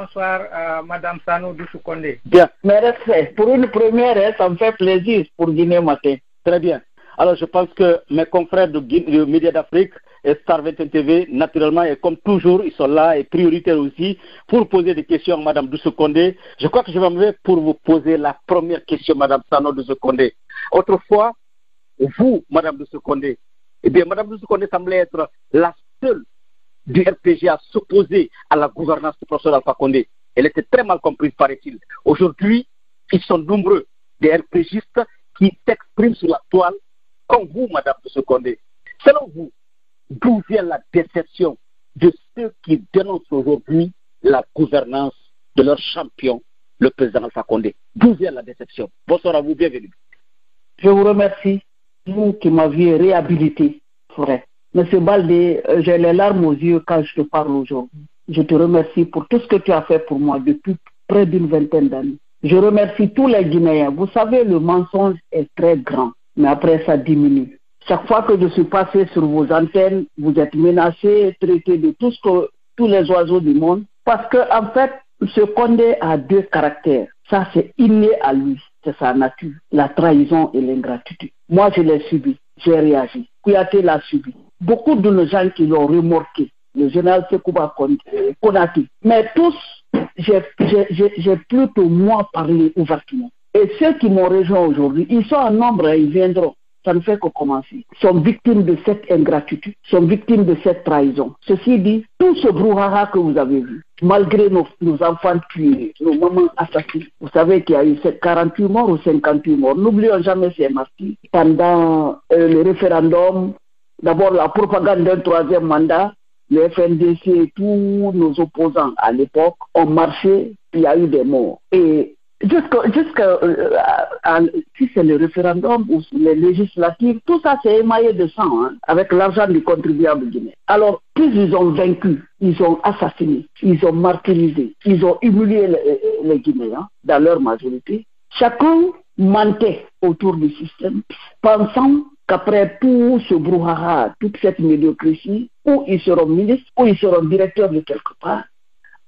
bonsoir à Madame Sano Doussoukonde. Bien, mes respects. Pour une première, hein, ça me fait plaisir pour Guinée Matin. Très bien. Alors, je pense que mes confrères de, de Média d'Afrique et Star 21 TV, naturellement, et comme toujours, ils sont là et prioritaires aussi pour poser des questions à Madame Doussoukonde. Je crois que je vais me pour vous poser la première question, Madame Sano Doussoukonde. Autrefois, vous, Madame Doussoukonde, eh bien, Madame Doussoukonde semblait être la seule du RPG à s'opposer à la gouvernance du professeur Alpha Condé. Elle était très mal comprise, paraît-il. Aujourd'hui, ils sont nombreux, des RPGistes qui s'expriment sur la toile, comme vous, Madame Doussoukonde. Selon vous, d'où vient la déception de ceux qui dénoncent aujourd'hui la gouvernance de leur champion, le président Alpha Condé? D'où vient la déception? Bonsoir à vous, bienvenue. Je vous remercie, vous qui m'aviez réhabilité, frère. Monsieur Baldé, euh, j'ai les larmes aux yeux quand je te parle aujourd'hui. Je te remercie pour tout ce que tu as fait pour moi depuis près d'une vingtaine d'années. Je remercie tous les Guinéens. Vous savez, le mensonge est très grand, mais après ça diminue. Chaque fois que je suis passé sur vos antennes, vous êtes menacé, traité de tous les oiseaux du monde. Parce que, en fait, ce Condé a deux caractères. Ça, c'est inné à lui. C'est sa nature. La trahison et l'ingratitude. Moi, je l'ai subi. J'ai réagi. Kouyaté l'a subi beaucoup de gens qui l'ont remorqué, le général Sekouba Konati. Mais tous, j'ai plutôt moi parlé ouvertement. Et ceux qui m'ont rejoint aujourd'hui, ils sont en nombre et ils viendront ça ne fait que commencer, sont victimes de cette ingratitude, sont victimes de cette trahison. Ceci dit, tout ce brouhaha que vous avez vu, malgré nos, enfants tués, nos mamans assassinés, vous savez qu'il y a eu 48 morts ou 58 morts. N'oublions jamais ces martyrs. Pendant euh, le référendum, D'abord, la propagande d'un troisième mandat, le FNDC et tous nos opposants à l'époque ont marché, puis il y a eu des morts. Et jusqu'à, euh, si c'est le référendum ou les législatives, tout ça c'est émaillé de sang, hein, avec l'argent du contribuable guinéen. Alors, plus ils ont vaincu, ils ont assassiné, ils ont martyrisé, ils ont humilié les, les Guinéens dans leur majorité, chacun mentait autour du système, pensant qu'après tout ce brouhaha, toute cette médiocrité, où ils seront ministres, où ils seront directeurs de quelque part,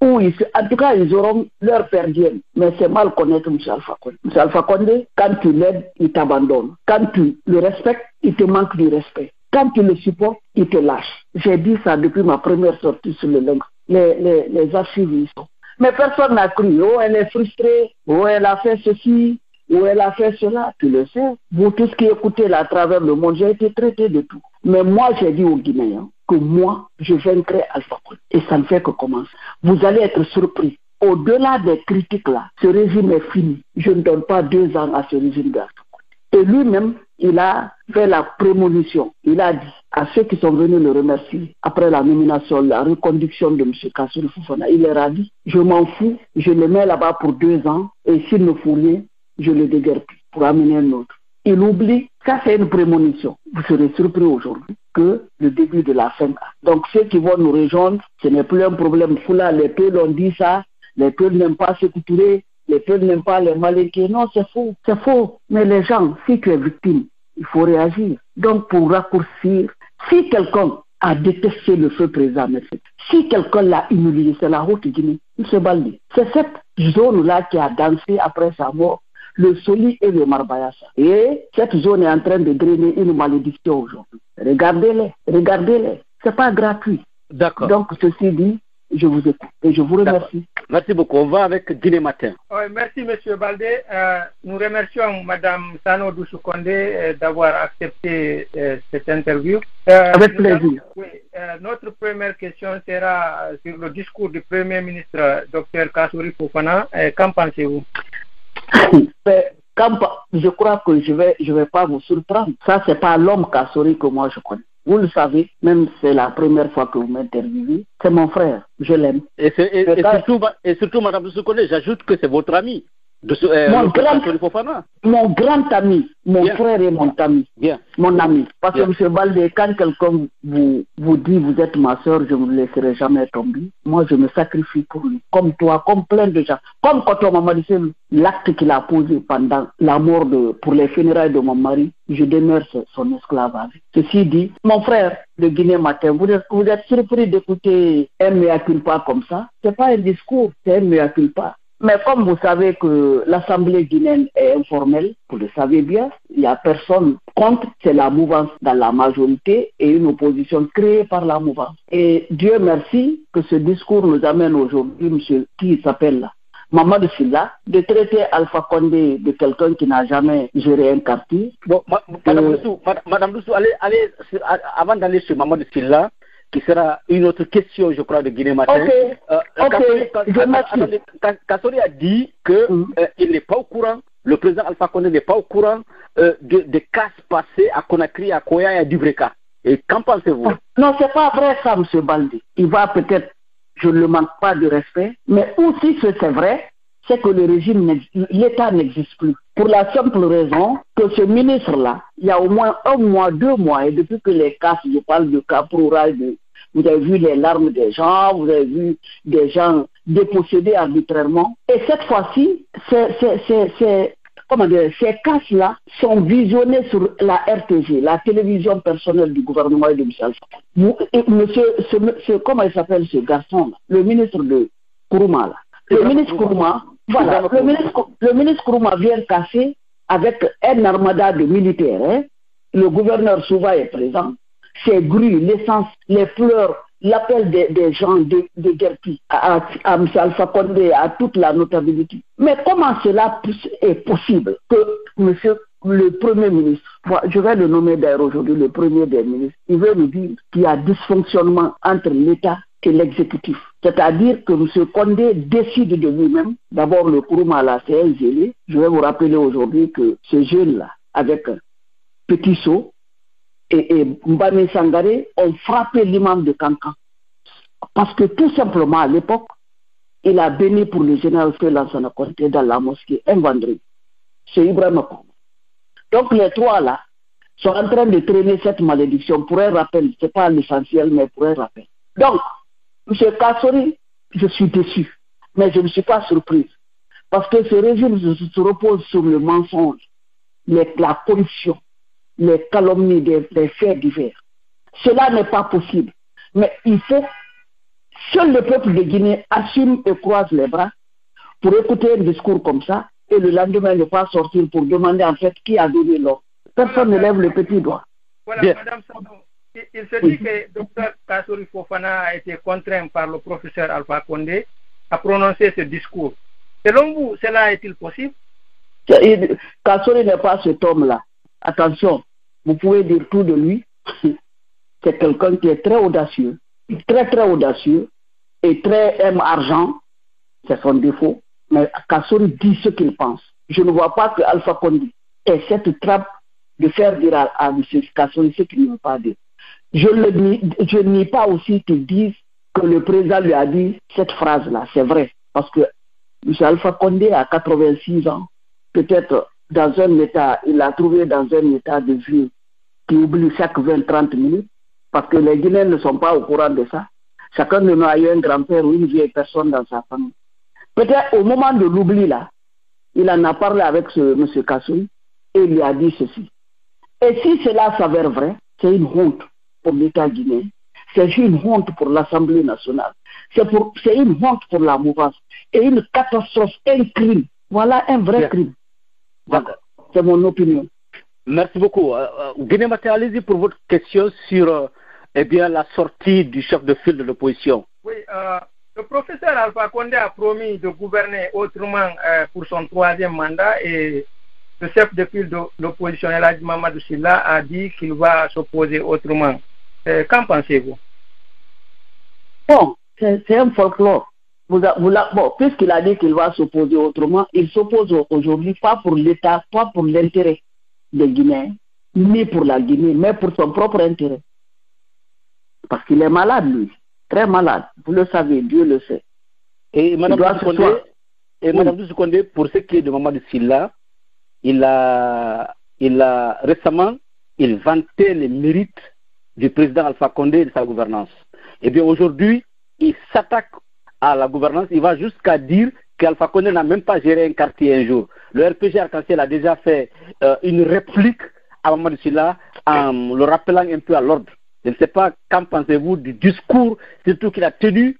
où ils, en tout cas, ils auront leur perdien. Mais c'est mal connaître M. Alpha Condé. M. Alpha Condé, quand tu l'aides, il t'abandonne. Quand tu le respectes, il te manque du respect. Quand tu le supportes, il te lâche. J'ai dit ça depuis ma première sortie sur le langue. Les, les, les archives, Mais personne n'a cru. Oh, elle est frustrée. Oh, elle a fait ceci où elle a fait cela, tu le sais. Vous tous qui écoutez là à travers le monde, j'ai été traité de tout. Mais moi, j'ai dit aux Guinéens que moi, je vaincrai Alpha Condé. Et ça ne fait que commencer. Vous allez être surpris. Au-delà des critiques là, ce régime est fini. Je ne donne pas deux ans à ce régime d'Alpha Et lui-même, il a fait la prémonition. Il a dit à ceux qui sont venus le remercier après la nomination, la reconduction de M. Kassouri Foufana, il a dit, je m'en fous, je le mets là-bas pour deux ans et s'il ne faut rien, je le déguerpis pour amener un autre. Il oublie, ça c'est une prémonition. Vous serez surpris aujourd'hui que le début de la fin. Donc ceux qui vont nous rejoindre, ce n'est plus un problème. Foula, les peuples ont dit ça, les peuples n'aiment pas se couturer, les peuples n'aiment pas les malinqués. Non, c'est faux, c'est faux. Mais les gens, si tu es victime, il faut réagir. Donc pour raccourcir, si quelqu'un a détesté le feu présent, si quelqu'un l'a humilié, c'est la haute Guinée, il se balde. C'est cette zone-là qui a dansé après sa mort le Soli et le Marbayasa. Et cette zone est en train de drainer une malédiction aujourd'hui. Regardez-les, regardez-les. C'est pas gratuit. D'accord. Donc, ceci dit, je vous écoute et je vous remercie. Merci beaucoup. On va avec Guinée Matin. Oui, merci, M. Baldé. Euh, nous remercions Mme Sano Doussoukonde euh, d'avoir accepté euh, cette interview. avec plaisir. oui, notre première question sera sur le discours du Premier ministre, Dr Kassouri Fofana. Qu'en pensez-vous? je crois que je vais, je vais pas vous surprendre. Ça, c'est pas l'homme Kassori que moi je connais. Vous le savez, même c'est la première fois que vous m'interviewez, c'est mon frère, je l'aime. Et, surtout, et surtout, Madame Soukone, j'ajoute que c'est votre ami. De ce, euh, mon, grand, mon ami, mon Bien. frère et mon ami, Bien. mon ami. Parce Bien. que M. Baldé, quand quelqu'un vous, vous dit vous êtes ma soeur, je ne vous laisserai jamais tomber. Moi, je me sacrifie pour lui, comme toi, comme plein de gens. Comme quand on m'a dit l'acte qu'il a posé pendant la mort de, pour les funérailles de mon mari, je demeure son esclave. Ceci dit, mon frère de Guinée Matin, vous êtes, vous êtes surpris d'écouter un mea culpa comme ça. C'est pas un discours, c'est un mea culpa. Mais comme vous savez que l'Assemblée guinéenne est informelle, vous le savez bien, il n'y a personne contre, c'est la mouvance dans la majorité et une opposition créée par la mouvance. Et Dieu merci que ce discours nous amène aujourd'hui, monsieur, qui s'appelle Mamadou Silla, de traiter Alpha Condé de quelqu'un qui n'a jamais géré un quartier. Bon, ma- Madame Euh, Madame Doussou, allez, allez, avant d'aller sur Mamadou Silla, qui sera une autre question, je crois, de Guinée Matin. Ok, Euh, ok, Kassori- a dit que Mhm. euh, n'est pas au courant, le président Alpha Condé n'est pas au courant euh, de, des casses passées à Conakry, à Koya et à Dubreka. Et qu'en pensez-vous? Non, c'est pas vrai ça, M. Baldi. Il va peut-être, je ne le manque pas de respect, mais aussi ce c'est vrai, c'est que le régime, l'État n'existe plus. Pour la simple raison que ce ministre-là, il y a au moins un mois, deux mois, et depuis que les cas, je parle de cas rural, de, vous avez vu les larmes des gens, vous avez vu des gens dépossédés arbitrairement. Et cette fois-ci, c'est, comment dire, ces cas-là sont visionnés sur la RTG, la télévision personnelle du gouvernement et de Michel monsieur, ce, ce- comment il s'appelle ce garçon, le ministre de Kourouma, là. Le ministre Kourouma. Voilà, ministre, le ministre Kourouma vient casser avec un armada de militaires. hein. Le gouverneur Souva est présent. Ses grues, l'essence, les pleurs, l'appel des, gens de, de à, M. Alpha Condé, à toute la notabilité. Mais comment cela est possible que monsieur le Premier ministre, je vais le nommer d'ailleurs aujourd'hui le Premier des ministres, il veut nous dire qu'il y a dysfonctionnement entre l'État et l'exécutif. C'est-à-dire que M. Condé décide de lui-même. D'abord, le Kourouma, là, c'est un zélé. Je vais vous rappeler aujourd'hui que ce jeune-là, avec un petit saut, et, et Mbame Sangaré ont frappé l'imam de Cancan. Parce que tout simplement, à l'époque, il a béni pour le général Feu Lansana Conté dans la mosquée un vendredi. C'est Ibrahim. Donc les trois là sont en train de traîner cette malédiction pour un rappel. Ce n'est pas l'essentiel, mais pour un rappel. Donc, M. Kassori, je suis déçu, mais je ne suis pas surprise. Parce que ce régime se, se repose sur le mensonge, la corruption, les calomnies des, des faits divers. Cela n'est pas possible. Mais il faut, seul le peuple de Guinée assume et croise les bras pour écouter un discours comme ça et le lendemain ne pas sortir pour demander en fait qui a donné l'ordre. Personne ne lève le petit doigt. Voilà, Bien. Madame Sando, il, il se dit que Dr Kassori Fofana a été contraint par le professeur Alpha Condé à prononcer ce discours. Selon vous, cela est-il possible? Kassori n'est pas cet homme-là. Attention, vous pouvez dire tout de lui. C'est quelqu'un qui est très audacieux, très très audacieux et très aime argent. C'est son défaut. Mais Kassori dit ce qu'il pense. Je ne vois pas que Alpha Condé ait cette trappe de faire dire à, à M. Kassori ce qu'il ne veut pas dire. Je ne nie, pas aussi qu'il dise que le président lui a dit cette phrase-là. C'est vrai. Parce que M. Alpha Condé a 86 ans. Peut-être dans un état, il l'a trouvé dans un état de vie qui oublie chaque 20-30 minutes. Parce que les Guinéens ne sont pas au courant de ça. Chacun de nous a eu un grand-père ou une vieille personne dans sa famille. Peut-être au moment de l'oubli, là, il en a parlé avec ce M. Kassoui et il lui a dit ceci. Et si cela s'avère vrai, c'est une honte pour l'État guinéen, c'est une honte pour l'Assemblée nationale, c'est pour- c'est une honte pour la mouvance et une catastrophe, un crime. Voilà un vrai Bien. crime. C'est mon opinion. Merci beaucoup. Euh, euh, Guinée allez-y pour votre question sur euh, eh bien, la sortie du chef de file de l'opposition. Oui, euh, le professeur Alpha Condé a promis de gouverner autrement euh, pour son troisième mandat et le chef de file de l'opposition, Eladj Mamadou Silla, a dit qu'il va s'opposer autrement. Euh, Qu'en pensez-vous? Bon, c'est c'est un folklore. Vous a- vous l'a- bon, puisqu'il a dit qu'il va s'opposer autrement, il s'oppose au- aujourd'hui pas pour l'État, pas pour l'intérêt des Guinéens, ni pour la Guinée, mais pour son propre intérêt. Parce qu'il est malade, lui, très malade. Vous le savez, Dieu le sait. Et Madame Douce pour ce qui est de Mamadou Silla, il a, il a récemment, il vantait les mérites du président Alpha Condé et de sa gouvernance. Et bien aujourd'hui, il s'attaque à la gouvernance, il va jusqu'à dire qu'Alpha Condé n'a même pas géré un quartier un jour. Le RPG Arc-en-Ciel a déjà fait euh, une réplique à Mamadou Silla en le rappelant un peu à l'ordre. Je ne sais pas, qu'en pensez-vous du discours, surtout qu'il a tenu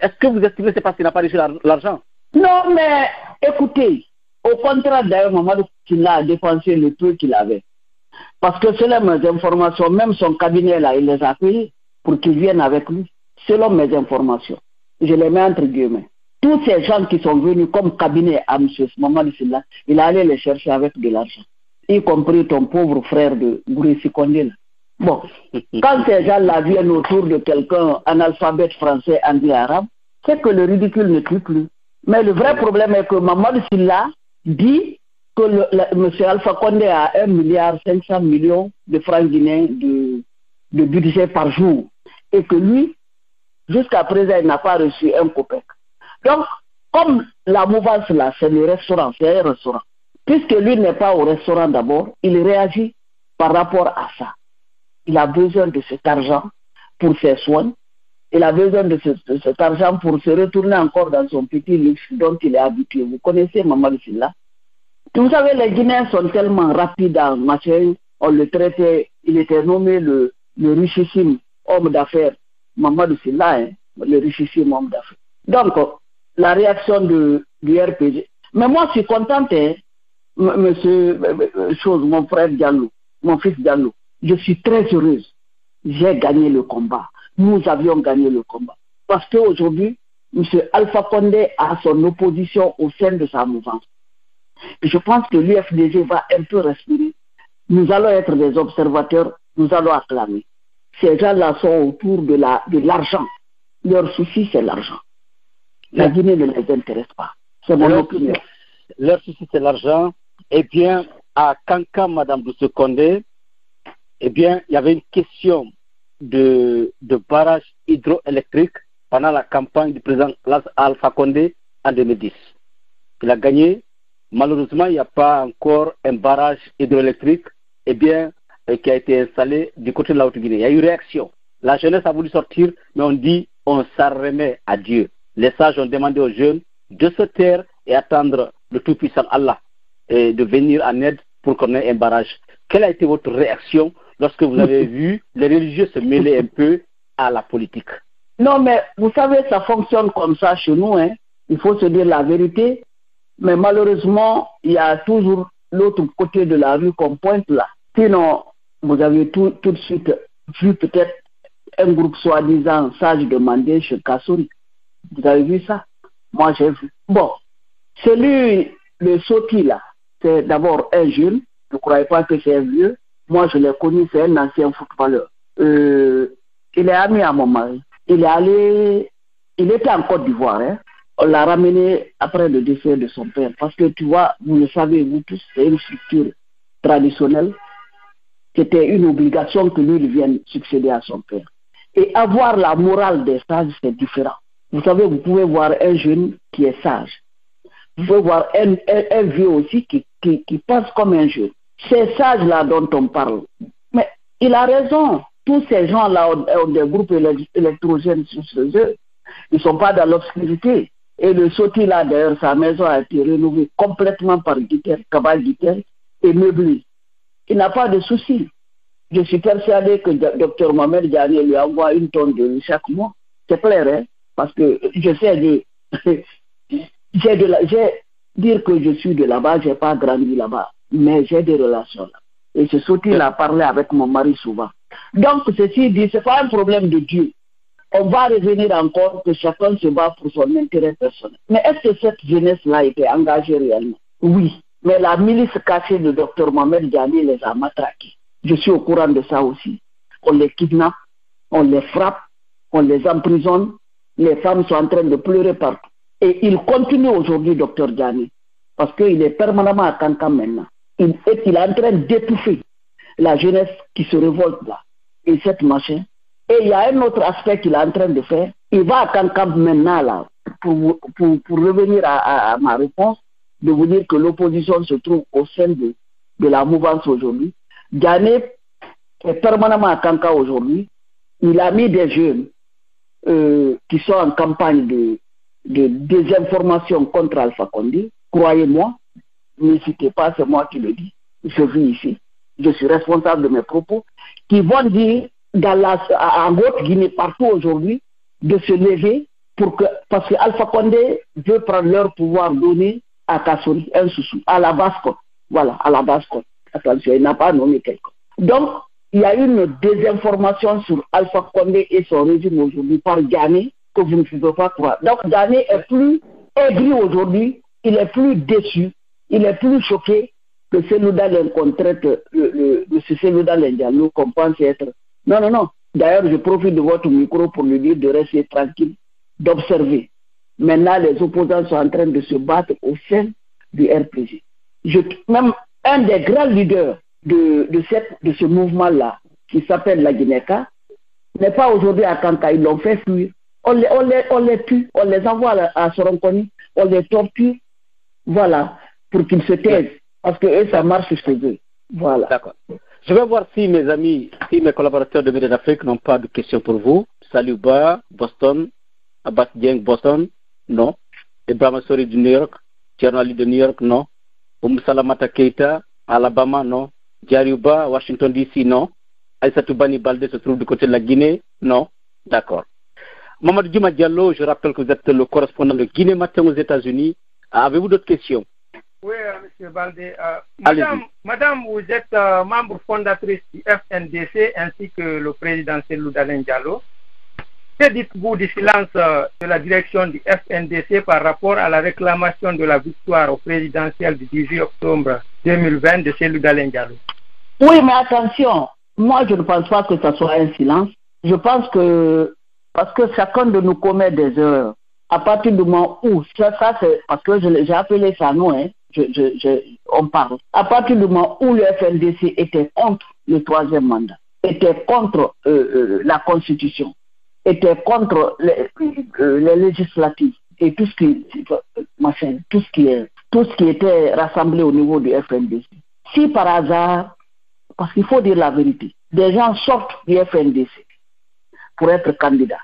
Est-ce que vous estimez que c'est parce qu'il n'a pas reçu l'argent? Non, mais écoutez, au contraire d'ailleurs, Mamadou Silla a dépensé le peu qu'il avait. Parce que selon mes informations, même son cabinet là, il les a payés pour qu'ils viennent avec lui. Selon mes informations. Je les mets entre guillemets. Tous ces gens qui sont venus comme cabinet à M. Mamadou Silla, il allait les chercher avec de l'argent. Y compris ton pauvre frère de Gourissi Kondé. Bon, quand ces gens-là viennent autour de quelqu'un analphabète français, anglais, arabe, c'est que le ridicule ne tue plus. Mais le vrai problème est que Mamadou Silla dit que le, M. Alpha Condé a 1 milliard 500 millions de francs guinéens de, de budget par jour et que lui, jusqu'à présent, il n'a pas reçu un copec. Donc, comme la mouvance là, c'est le restaurant, c'est un restaurant. Puisque lui n'est pas au restaurant d'abord, il réagit par rapport à ça. Il a besoin de cet argent pour ses soins. Il a besoin de, cet argent pour se retourner encore dans son petit luxe dont il est habitué. Vous connaissez Mamadou Silla? Vous savez, les Guinéens sont tellement rapides en matière. On le traitait, il était nommé le, le richissime homme d'affaires. Mamadou Silla, hein, le richissime homme d'affaires. Donc, la réaction de, du RPG. Mais moi, je suis contente, hein, monsieur, chose, mon frère Diallo, mon fils Diallo. Je suis très heureuse. J'ai gagné le combat. Nous avions gagné le combat. Parce qu'aujourd'hui, M. Alpha Condé a son opposition au sein de sa mouvance. Je pense que l'UFDG va un peu respirer. Nous allons être des observateurs, nous allons acclamer. Ces gens-là sont autour de l'argent. De Leur souci, c'est l'argent. La Guinée ne les intéresse pas. C'est mon opinion. Leur souci, c'est l'argent. Eh bien, à Kanka, Madame Douce Condé, eh bien, il y avait une question de, de barrage hydroélectrique pendant la campagne du président Alpha Condé en 2010. Il a gagné. Malheureusement, il n'y a pas encore un barrage hydroélectrique eh bien, qui a été installé du côté de la Haute-Guinée. Il y a eu réaction. La jeunesse a voulu sortir, mais on dit on s'en remet à Dieu. Les sages ont demandé aux jeunes de se taire et attendre le Tout-Puissant Allah et de venir en aide pour qu'on ait un barrage. Quelle a été votre réaction lorsque vous avez vu les religieux se mêler un peu à la politique? Non, mais vous savez, ça fonctionne comme ça chez nous. Hein. Il faut se dire la vérité. Mais malheureusement, il y a toujours l'autre côté de la rue qu'on pointe là. Sinon, vous avez tout, de suite vu peut-être un groupe soi-disant sage demander chez Kassouri. Vous avez vu ça? Moi, j'ai vu. Bon, celui, le Soti là, c'est d'abord un jeune. Je ne croyais pas que c'est un vieux. Moi, je l'ai connu, c'est un ancien footballeur. Euh, il est ami à mon mari. Il est allé, il était en Côte d'Ivoire. Hein. On l'a ramené après le décès de son père. Parce que tu vois, vous le savez, vous tous, c'est une structure traditionnelle. C'était une obligation que lui vienne succéder à son père. Et avoir la morale des sages, c'est différent. Vous savez, vous pouvez voir un jeune qui est sage. Vous pouvez voir un, vieux aussi qui, qui, pense comme un jeune. Ces sages-là dont on parle. Mais il a raison. Tous ces gens-là ont, des groupes électrogènes sur eux. Ils ne sont pas dans l'obscurité. Et le Soti, là, d'ailleurs, sa maison a été rénovée complètement par Guiter, Cabal Guiter, et meublée. Il n'a pas de souci. Je suis persuadé que Dr Mohamed Diané lui envoie une tonne de riz chaque mois. C'est clair, hein? Parce que je sais de. j'ai de la, dire que je suis de là-bas, je n'ai pas grandi là-bas mais j'ai des relations là. Et c'est ce qu'il a parlé avec mon mari souvent. Donc, ceci dit, ce n'est pas un problème de Dieu. On va revenir encore que chacun se bat pour son intérêt personnel. Mais est-ce que cette jeunesse-là était engagée réellement? Oui. Mais la milice cachée de Dr Mohamed Diani les a matraqués. Je suis au courant de ça aussi. On les kidnappe, on les frappe, on les emprisonne. Les femmes sont en train de pleurer partout. Et il continue aujourd'hui, Dr Diani, parce qu'il est permanemment à Cancam maintenant il, est en train d'étouffer la jeunesse qui se révolte là. Et cette machin. Et il y a un autre aspect qu'il est en train de faire. Il va à Cancam maintenant là. pour, pour, pour revenir à, ma réponse, de vous dire que l'opposition se trouve au sein de, de la mouvance aujourd'hui. Ghané est permanemment à Kanka aujourd'hui. Il a mis des jeunes euh, qui sont en campagne de, de désinformation contre Alpha Condé. Croyez-moi, n'hésitez pas, c'est moi qui le dis. Je vis ici. Je suis responsable de mes propos. Qui vont dire dans la, en Haute-Guinée, partout aujourd'hui, de se lever pour que, parce que Alpha Condé veut prendre leur pouvoir donné à Kassori, un sous à la Basque. Voilà, à la Basque. Attention, il n'a pas nommé quelqu'un. Donc, il y a une désinformation sur Alpha Condé et son régime aujourd'hui par Ghané que vous ne pouvez pas croire. Donc, Ghané est plus aigri aujourd'hui, il est plus déçu, il est plus choqué que Selouda l'incontraite, le, le, le, ce Selouda Diallo qu'on pense être. Non, non, non. D'ailleurs, je profite de votre micro pour lui dire de rester tranquille, d'observer. Maintenant, les opposants sont en train de se battre au sein du RPG. Je, même un des grands leaders de, de, ce mouvement-là, qui s'appelle la Guinéca, n'est pas aujourd'hui à Kanka. Ils l'ont fait fuir. On les, on, les, on les tue, on les envoie à, à on les torture. Voilà, pour qu'ils se taisent. Parce que eux, ça marche chez eux. Voilà. D'accord. Je vais voir si mes amis, si mes collaborateurs de Média d'Afrique n'ont pas de questions pour vous. Salut Ba, Boston, Abbas Dieng, Boston, non. Ibrahim Sori du New York, Tierno Ali de New York, non. Oum Salamata Keita, Alabama, non. Diariuba, Washington DC, non. Aïssatou Bani Balde se trouve du côté de la Guinée, non. D'accord. Mamadou Djuma Diallo, je rappelle que vous êtes le correspondant de Guinée Matin aux États-Unis. Avez-vous d'autres questions? Oui, euh, M. Baldé. Euh, madame, madame, vous êtes euh, membre fondatrice du FNDC ainsi que le président Selou Dalen Diallo. Que dites-vous du silence de la direction du FNDC par rapport à la réclamation de la victoire au présidentiel du 18 octobre 2020 de Selou Dalen Diallo. Oui, mais attention, moi je ne pense pas que ce soit un silence. Je pense que, parce que chacun de nous commet des erreurs, à partir du moment où, ça, c'est, parce que j'ai appelé ça non, hein, on parle, à partir du moment où le FNDC était contre le troisième mandat, était contre euh, euh, la Constitution, était contre les, euh, les législatives et tout ce qui, machin, tout ce qui est, tout ce qui était rassemblé au niveau du FNDC. Si par hasard, parce qu'il faut dire la vérité, des gens sortent du FNDC pour être candidats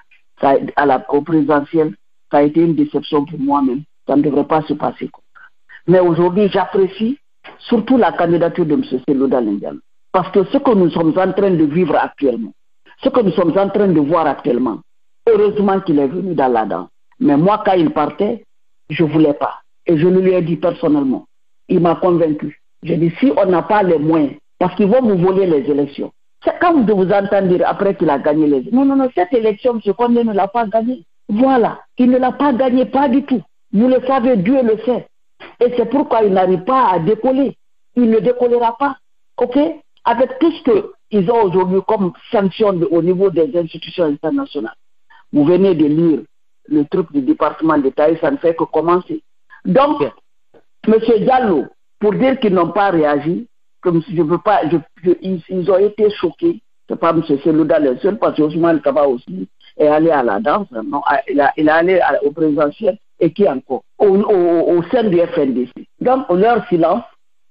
au présidentiel, ça a été une déception pour moi-même. Ça ne devrait pas se passer comme ça. Mais aujourd'hui, j'apprécie surtout la candidature de M. Selouda Lindian. Parce que ce que nous sommes en train de vivre actuellement, ce que nous sommes en train de voir actuellement, heureusement qu'il est venu dans la danse. Mais moi, quand il partait, je ne voulais pas. Et je lui ai dit personnellement. Il m'a convaincu. J'ai dit, si on n'a pas les moyens, parce qu'ils vont vous voler les élections. C'est comme de vous entendre dire après qu'il a gagné les élections. Non, non, non, cette élection, M. Condé ne l'a pas gagnée. Voilà, il ne l'a pas gagné, pas du tout. Vous le savez, Dieu le sait. Et c'est pourquoi il n'arrive pas à décoller. Il ne décollera pas. OK? Avec tout ce qu'ils ont aujourd'hui comme sanction au niveau des institutions internationales. Vous venez de lire le truc du département d'État et ça ne fait que commencer. Donc, M. Diallo, pour dire qu'ils n'ont pas réagi, comme je veux pas, je, je, ils, ils, ont été choqués. C'est pas M. Selouda le seul, parce que Ousmane Kaba aussi est allé à la danse, non, il, a, il est allé au présidentiel, et qui encore? Au, au, au, sein du FNDC. Donc, leur silence,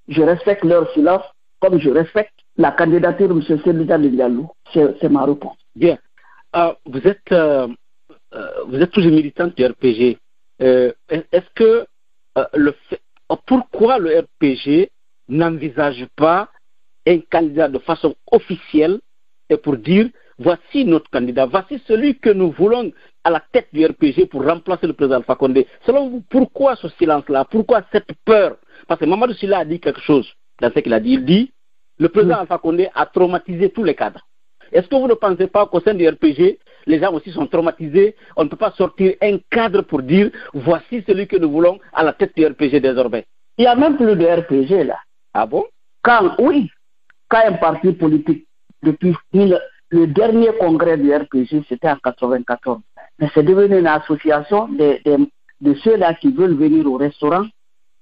je respecte leur silence, comme je respecte la candidature de M. De Diallo. C'est ma réponse. Bien. Euh, vous êtes euh, euh, vous êtes toujours militante du RPG. Est-ce que le pourquoi le RPG n'envisage pas un candidat de façon officielle et pour dire voici notre candidat, voici celui que nous voulons à la tête du RPG pour remplacer le président Alpha Condé. Selon vous, pourquoi ce silence-là? Pourquoi cette peur? Parce que Mamadou Silla a dit quelque chose dans ce qu'il a dit. Il dit le président Alpha Condé a traumatisé tous les cadres. Est-ce que vous ne pensez pas qu'au sein du RPG, les gens aussi sont traumatisés? On ne peut pas sortir un cadre pour dire voici celui que nous voulons à la tête du RPG désormais. Il n'y a même plus de RPG là. Ah bon? Quand, oui, quand un parti politique, depuis le dernier congrès du RPG, c'était en 94. Mais c'est devenu une association de, de, de ceux-là qui veulent venir au restaurant,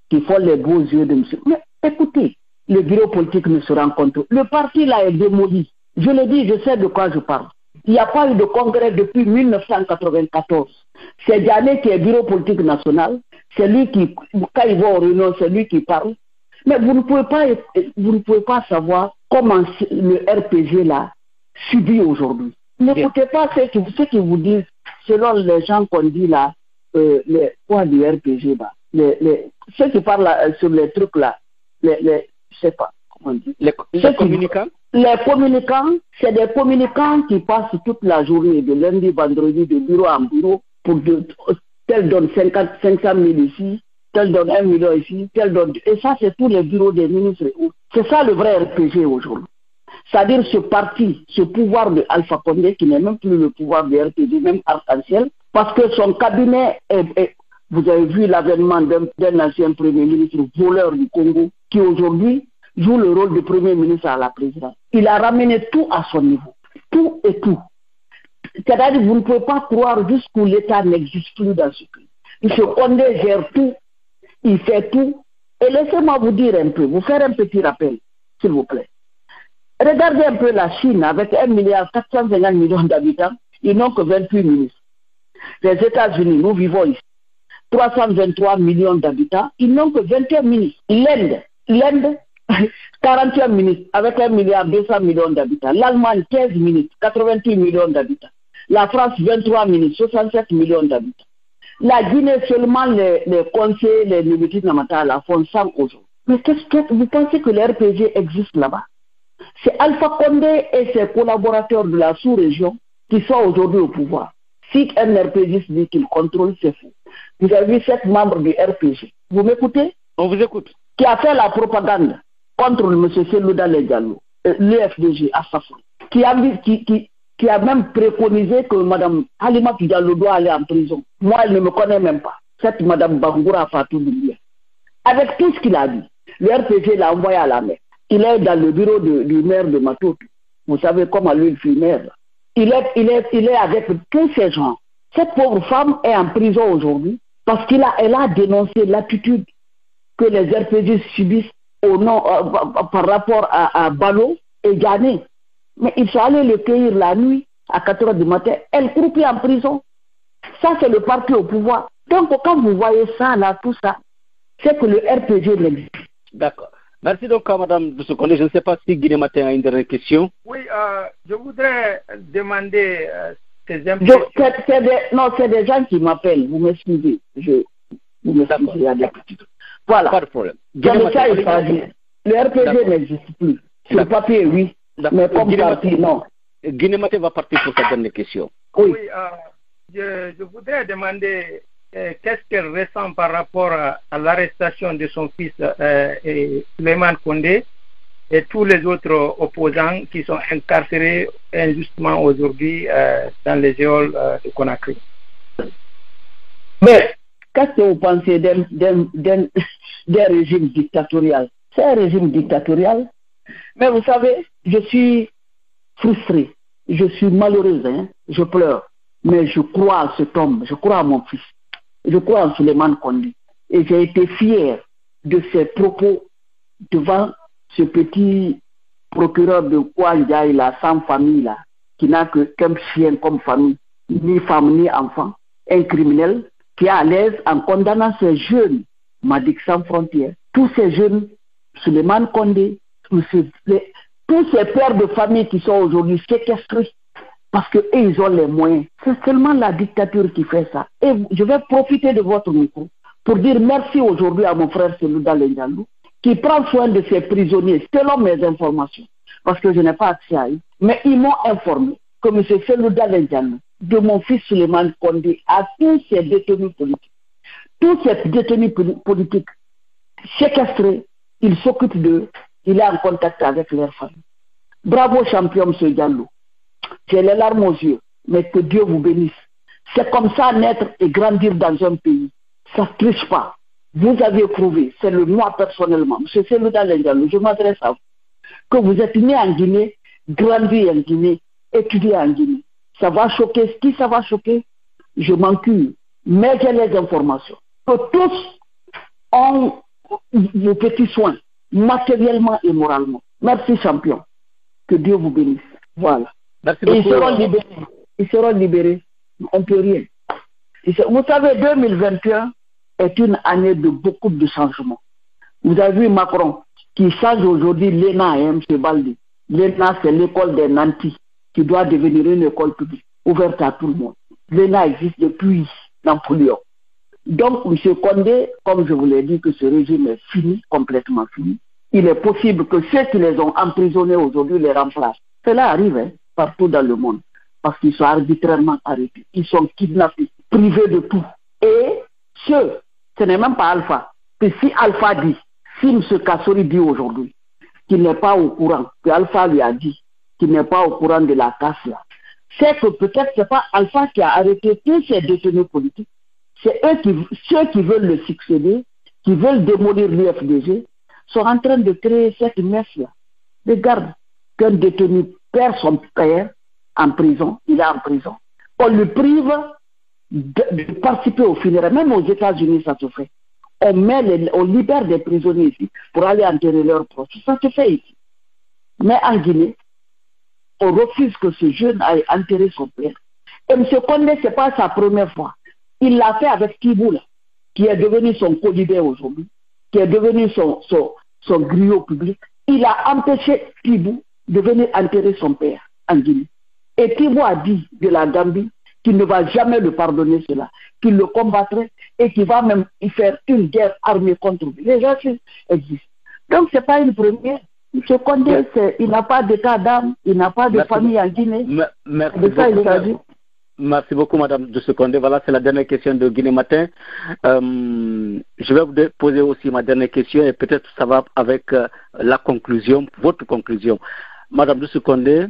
qui font les beaux yeux de monsieur. Mais écoutez, le bureau politique ne se rencontre. Le parti là est démoli. Je le dis, je sais de quoi je parle. Il n'y a pas eu de congrès depuis 1994. C'est Diané qui est bureau politique national. C'est lui qui, quand il va au réunion, c'est lui qui parle. Mais vous ne pouvez pas, vous ne pouvez pas savoir comment le RPG là subit aujourd'hui. N'écoutez pas ce qui, qui vous disent, selon les gens qu'on dit là, euh, les points du RPG là. Les, les, ceux qui parlent là, sur les trucs là, les, les, je sais pas comment on dit. Les, les communicants? Les communicants, c'est des communicants qui passent toute la journée, de lundi, vendredi, de bureau en bureau, pour de, tel donne 50, 500 000 ici, tel donne 1 million ici, tel donne. Et ça, c'est tous les bureaux des ministres. C'est ça le vrai RPG aujourd'hui. C'est-à-dire ce parti, ce pouvoir de Alpha Condé, qui n'est même plus le pouvoir du RPG, même arc-en-ciel, parce que son cabinet est, est vous avez vu l'avènement d'un ancien Premier ministre voleur du Congo qui aujourd'hui joue le rôle de Premier ministre à la présidence. Il a ramené tout à son niveau. Tout et tout. C'est-à-dire vous ne pouvez pas croire jusqu'où l'État n'existe plus dans ce pays. Il se Condé gère tout, il fait tout. Et laissez-moi vous dire un peu, vous faire un petit rappel, s'il vous plaît. Regardez un peu la Chine avec 1 milliard 450 millions d'habitants, ils n'ont que 28 ministres. Les États-Unis, nous vivons ici. 323 millions d'habitants, ils n'ont que 21 ministres. L'Inde, l'Inde, 41 ministres avec 1 milliard 200 millions d'habitants. L'Allemagne, 15 ministres, 88 millions d'habitants. La France, 23 ministres, 67 millions d'habitants. La Guinée, seulement les, les conseils, les militaires namatales la font 100 aujourd'hui. Mais qu'est-ce que vous pensez que le RPG existe là-bas? C'est Alpha Condé et ses collaborateurs de la sous-région qui sont aujourd'hui au pouvoir. Si un RPG dit qu'il contrôle, c'est fou. Vous avez vu sept membres du RPG. Vous m'écoutez? On vous écoute. Qui a fait la propagande contre M. Selouda Diallo, euh, l'UFDG à Safran. Qui a, qui, a même préconisé que Mme Halima Diallo doit aller en prison. Moi, elle ne me connaît même pas. Cette Mme Bangoura Fatou Doumbia. Avec tout ce qu'il a dit, le RPG l'a envoyé à la mer. Il est dans le bureau du maire de Matoto. Vous savez comment lui, il fut maire. Il est, il, est, avec tous ces gens. Cette pauvre femme est en prison aujourd'hui parce qu'elle a, elle a dénoncé l'attitude que les RPG subissent au nom, euh, par rapport à, à Balo et Ghané. Mais ils sont allés le cueillir la nuit à 4 heures du matin. Elle croupit en prison. Ça, c'est le parti au pouvoir. Donc, quand vous voyez ça, là, tout ça, c'est que le RPG n'existe. D'accord. Merci donc, Madame de Seconde. Je ne sais pas si Guinée Matin a une dernière question. Oui, euh, je voudrais demander euh, ces Je, c'est, c'est des, non, c'est des gens qui m'appellent. Vous m'excusez. Je, vous m'excusez. Voilà. Pas de problème. Comme ça, il faut dire. Le RPG n'existe plus. Sur le papier, oui. Mais comme parti, non. Guinée Matin va partir pour sa dernière question. Oui. Oui, euh, je, je voudrais demander euh, qu'est-ce qu'elle ressent par rapport à, à l'arrestation de son fils euh, et Suleiman Kondé et tous les autres opposants qui sont incarcérés injustement aujourd'hui euh, dans les géoles euh, de Conakry. Mais qu'est-ce que vous pensez d'un, régime dictatorial? C'est un régime dictatorial. Mais vous savez, je suis frustré, je suis malheureuse, hein? je pleure. Mais je crois à cet homme, je crois à mon fils, je crois en Suleiman Kondi. Et j'ai été fier de ses propos devant ce petit procureur de Kouanjaï, là, sans famille, là, qui n'a que qu'un chien comme famille, ni femme, ni enfant, un criminel, qui est à l'aise en condamnant ces jeunes, Madik sans frontières, tous ces jeunes, Suleiman Kondé, tous ces, tous ces pères de famille qui sont aujourd'hui séquestrés, parce qu'eux, ils ont les moyens. C'est seulement la dictature qui fait ça. Et je vais profiter de votre micro pour dire merci aujourd'hui à mon frère Selouda Lengalou, qui prend soin de ses prisonniers, selon mes informations, parce que je n'ai pas accès à eux. Mais ils m'ont informé que M. Selouda Lengalou, de mon fils Suleiman Kondé, à tous ces détenus politiques, tous ces détenus politiques séquestrés, il s'occupe d'eux, il est en contact avec leurs familles. Bravo champion, M. Diallo. J'ai les larmes aux yeux, mais que Dieu vous bénisse. C'est comme ça naître et grandir dans un pays. Ça ne triche pas. Vous avez prouvé, c'est le moi personnellement, M. Selouda Lengalou, je m'adresse à vous, que vous êtes né en Guinée, grandi en Guinée, étudié en Guinée. Ça va choquer, qui ça va choquer? Je m'en cure, mais j'ai les informations. Que tous ont vos petits soins, matériellement et moralement. Merci champion. Que Dieu vous bénisse. Voilà. Merci Et ils seront libérés. Ils seront libérés. On ne peut rien. Vous savez, 2021 est une année de beaucoup de changements. Vous avez vu Macron qui change aujourd'hui l'ENA, hein, M. Baldi. L'ENA, c'est l'école des nantis qui doit devenir une école publique, ouverte à tout le monde. L'ENA existe depuis Napoléon. Donc, M. Condé, comme je vous l'ai dit, que ce régime est fini, complètement fini. Il est possible que ceux qui les ont emprisonnés aujourd'hui les remplacent. Cela arrive hein, partout dans le monde parce qu'ils sont arbitrairement arrêtés. Ils sont kidnappés, privés de tout. Et ce, ce n'est même pas Alpha. Que si Alpha dit, si M. Kassori dit aujourd'hui qu'il n'est pas au courant, que Alpha lui a dit qu'il n'est pas au courant de la casse là, c'est que peut-être ce n'est pas Alpha qui a arrêté tous ces détenus politiques. C'est eux qui, ceux qui veulent le succéder, qui veulent démolir l'UFDG, sont en train de créer cette messe-là. Regarde qu'un détenu perd son père en prison, il est en prison. On le prive de, participer au funérailles. Même aux États-Unis, ça se fait. On, met on libère des prisonniers ici pour aller enterrer leurs proches. Ça se fait ici. Mais en Guinée, on refuse que ce jeune aille enterrer son père. Et M. Condé, ce n'est pas sa première fois. Il l'a fait avec Kibou, qui est devenu son colibé aujourd'hui, qui est devenu son, son, son griot public. Il a empêché Kibou de venir enterrer son père en Guinée. Et Thibault a dit de la Gambie qu'il ne va jamais le pardonner cela, qu'il le combattrait et qu'il va même y faire une guerre armée contre lui. Les gens existent. Donc ce n'est pas une première. Ce Condé, il n'a pas d'état d'âme, il n'a pas de famille en Guinée. Merci de ça, beaucoup, il Merci beaucoup, Madame de Secondé. Voilà, c'est la dernière question de Guinée Matin. Euh, je vais vous poser aussi ma dernière question et peut-être ça va avec euh, la conclusion, votre conclusion. Madame de Secondé,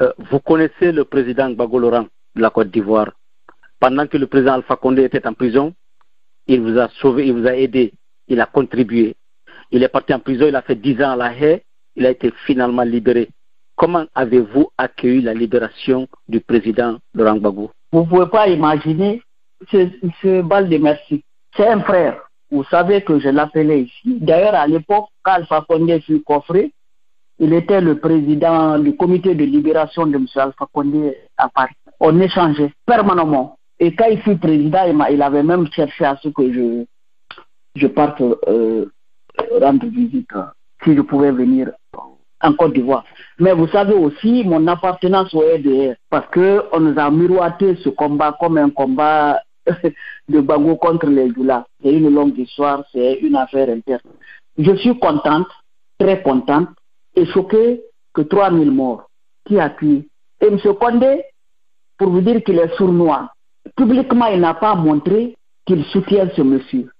euh, vous connaissez le président Bago Laurent de la Côte d'Ivoire. Pendant que le président Alpha Condé était en prison, il vous a sauvé, il vous a aidé, il a contribué. Il est parti en prison, il a fait 10 ans à la haie, il a été finalement libéré. Comment avez-vous accueilli la libération du président Laurent Gbagbo? Vous ne pouvez pas imaginer ce, ce bal de merci. C'est un frère. Vous savez que je l'appelais ici. D'ailleurs, à l'époque, quand Alpha Condé fut coffré, il était le président du comité de libération de M. Alpha Condé à Paris. On échangeait permanemment. Et quand il fut président, il avait même cherché à ce que je, je parte euh, rendre visite, si je pouvais venir en Côte d'Ivoire. Mais vous savez aussi mon appartenance au RDR, parce qu'on nous a miroité ce combat comme un combat de Bango contre les Djoula. C'est une longue histoire, c'est une affaire interne. Je suis contente, très contente, et choqué que 3000 morts. Qui a tué Et M. Condé, pour vous dire qu'il est sournois, publiquement, il n'a pas montré qu'il soutient ce monsieur,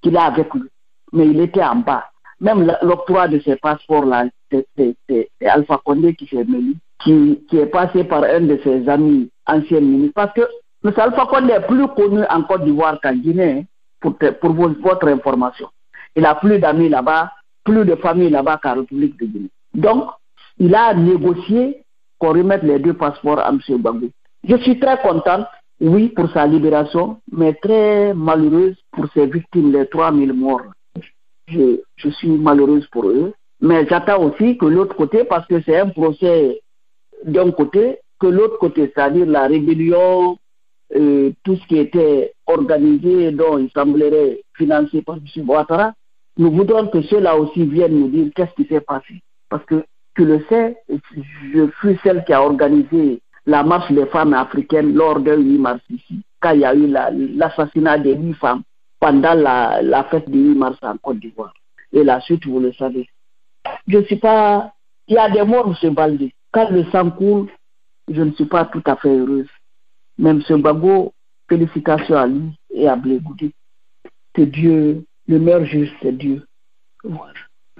qu'il est avec lui. Mais il était en bas. Même l'octroi de ces passeports-là, c'est Alpha Condé qui s'est mêlé, qui, est passé par un de ses amis anciens ministres. Parce que M. Alpha Condé est plus connu en Côte d'Ivoire qu'en Guinée, hein, pour, pour votre information. Il a plus d'amis là-bas, plus de familles là-bas qu'en République de Guinée. Donc, il a négocié qu'on remette les deux passeports à M. Gbagbo. Je suis très contente, oui, pour sa libération, mais très malheureuse pour ses victimes, les 3000 morts. Je, suis malheureuse pour eux, mais j'attends aussi que l'autre côté, parce que c'est un procès d'un côté, que l'autre côté, c'est-à-dire la rébellion, euh, tout ce qui était organisé, dont il semblerait financé par M. Ouattara, nous voudrons que ceux-là aussi viennent nous dire qu'est-ce qui s'est passé. Parce que tu le sais, je fus celle qui a organisé la marche des femmes africaines lors du 8 mars ici, quand il y a eu l'assassinat des huit femmes pendant la, la, fête du 8 mars en Côte d'Ivoire. Et la suite, vous le savez. Je ne suis pas. Il y a des morts, M. Baldé. Quand le sang coule, je ne suis pas tout à fait heureuse. Même M. Bago, félicitations à lui et à Blégoudi. Que Dieu le meilleur juge, c'est Dieu.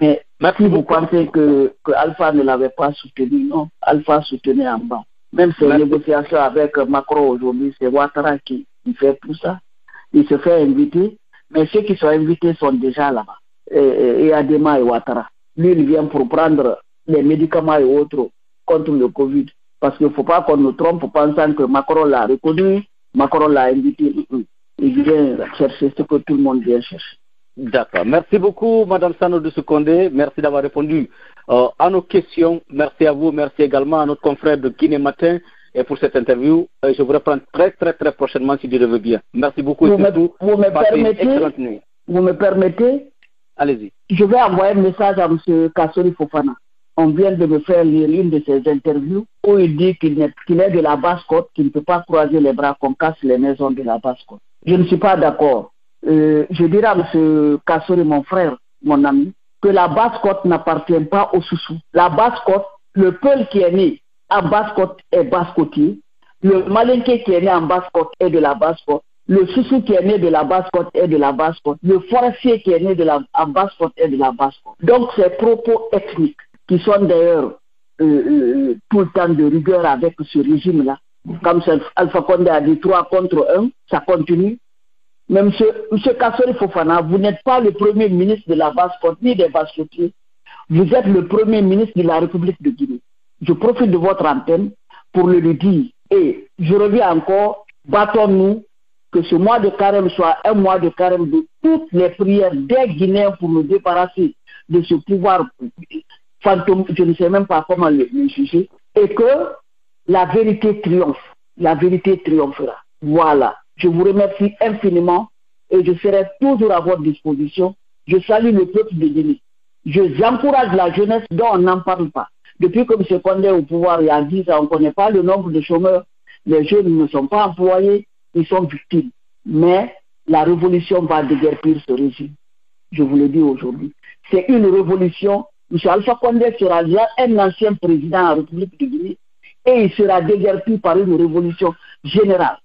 Mais si vous pensez que, que Alpha ne l'avait pas soutenu, non, Alpha soutenait en bas. Même ses négociations avec Macron aujourd'hui, c'est Ouattara qui, fait tout ça. Il se fait inviter, mais ceux qui sont invités sont déjà là-bas. Et, Adema et Ouattara. Lui, il vient pour prendre les médicaments et autres contre le Covid. Parce qu'il ne faut pas qu'on nous trompe pensant que Macron l'a reconnu, Macron l'a invité. Il vient chercher ce que tout le monde vient chercher. D'accord. Merci beaucoup, Madame Sano de Secondé. Merci d'avoir répondu euh, à nos questions. Merci à vous. Merci également à notre confrère de Guinée Matin et pour cette interview. je vous reprends très, très, très prochainement si Dieu le veut bien. Merci beaucoup. Vous, me, vous me permettez, vous me permettez Allez-y. Je vais envoyer un message à M. Kassori Fofana. On vient de me faire lire une de ses interviews où il dit qu'il est, est, de la basse-côte, qu'il ne peut pas croiser les bras, qu'on casse les maisons de la basse-côte. Je ne suis pas d'accord. Euh, je dirais à M. Kassori, mon frère, mon ami, que la basse-côte n'appartient pas au Soussou. La basse-côte, le peuple qui est né à basse-côte est basse-côtier. Le malinqué qui est né en basse-côte est de la basse-côte. Le Soussou qui est né de la basse-côte est de la basse-côte. Le forestier qui est né de la basse-côte est de la basse-côte. Donc ces propos ethniques qui sont d'ailleurs euh, euh, tout le temps de rigueur avec ce régime-là. Comme Alpha Condé a dit 3 contre 1, ça continue. Mais M. Kassori Fofana, vous n'êtes pas le premier ministre de la basse-côte ni des basses Vous êtes le premier ministre de la République de Guinée. Je profite de votre antenne pour le dire. Et je reviens encore, battons-nous que ce mois de carême soit un mois de carême de toutes les prières des Guinéens pour nous débarrasser de ce pouvoir fantôme, je ne sais même pas comment le, juger, et que la vérité triomphe. La vérité triomphera. Voilà. Je vous remercie infiniment et je serai toujours à votre disposition. Je salue le peuple de Guinée. J'encourage la jeunesse dont on n'en parle pas. Depuis que M. Condé est au pouvoir il y a 10 ans, on ne connaît pas le nombre de chômeurs. Les jeunes ne sont pas employés, ils sont victimes. Mais la révolution va déguerpir ce régime. Je vous le dis aujourd'hui. C'est une révolution. M. Alpha Condé sera un ancien président en République de Guinée et il sera déguerpi par une révolution générale.